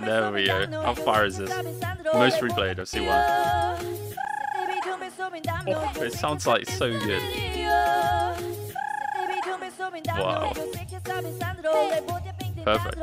There we go. How far is this? Most replayed of C1. Oh, it sounds like so good. Wow. Perfect.